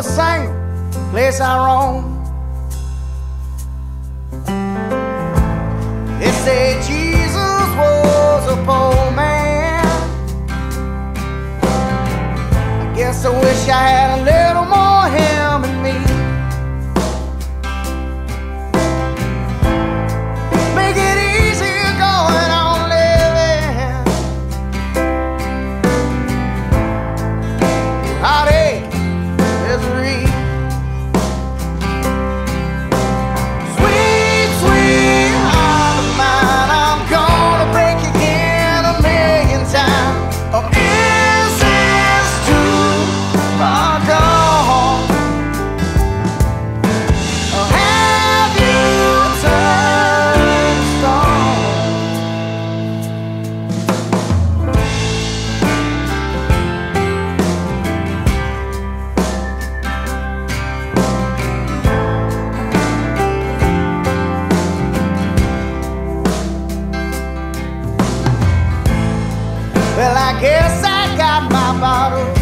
The same place I roam. They say Jesus was a poor man. I guess I wish I had a guess I got my bottle.